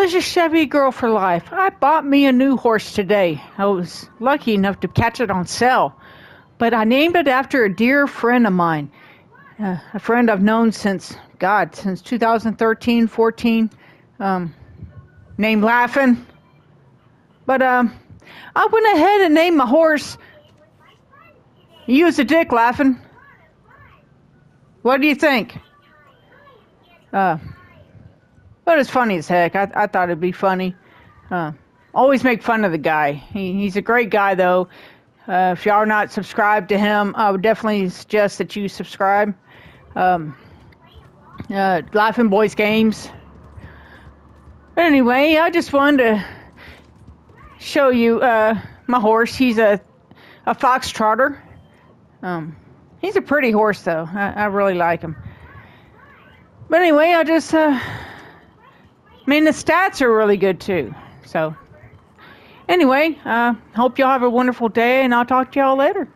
this is Chevy Girl for Life. I bought me a new horse today. I was lucky enough to catch it on sale, but I named it after a dear friend of mine, uh, a friend I've known since God, since 2013, 14. Um, named Laughing. But um, I went ahead and named my horse. You was a dick, Laughing. What do you think? Uh, but it's funny as heck. I, I thought it'd be funny. Uh, always make fun of the guy. He, he's a great guy, though. Uh, if y'all are not subscribed to him, I would definitely suggest that you subscribe. Um, uh, Laughing Boys Games. Anyway, I just wanted to show you uh, my horse. He's a a fox trotter. Um, he's a pretty horse, though. I, I really like him. But anyway, I just uh, mean, the stats are really good too. So, anyway, uh, hope y'all have a wonderful day, and I'll talk to y'all later.